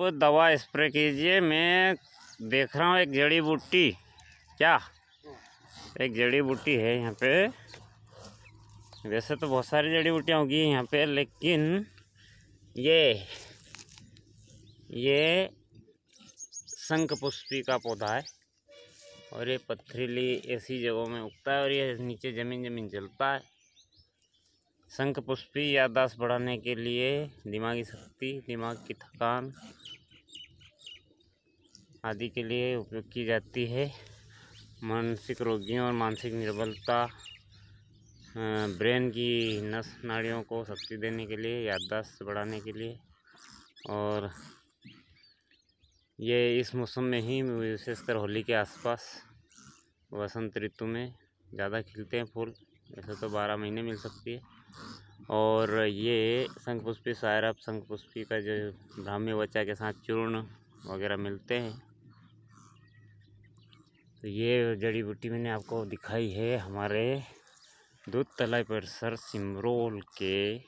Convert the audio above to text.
दवा स्प्रे कीजिए, मैं देख रहा हूँ एक जड़ी बूटी। क्या? एक जड़ी बूटी है यहाँ पे। वैसे तो बहुत सारी जड़ी बूटियाँ होगी यहाँ पे, लेकिन ये ये शंख पुष्पी का पौधा है। और ये पथरीली ऐसी जगहों में उगता है और ये नीचे ज़मीन ज़मीन चलता है। शंख पुष्पी याददाश्त बढ़ाने के लिए दिमागी शक्ति, दिमाग की थकान आदि के लिए उपयोग की जाती है। मानसिक रोगियों और मानसिक निर्बलता ब्रेन की नस नाड़ियों को शक्ति देने के लिए याददाश्त बढ़ाने के लिए। और ये इस मौसम में ही विशेषकर होली के आसपास, वसंत ऋतु में ज़्यादा खिलते हैं फूल। ऐसे तो बारह महीने मिल सकती है। और ये शंखपुष्पी सायरप शंखपुष्पी का जो ब्राह्मी बच्चा के साथ चूर्ण वगैरह मिलते हैं। तो ये जड़ी बूटी मैंने आपको दिखाई है हमारे दूध तलाई परिसर सिमरोल के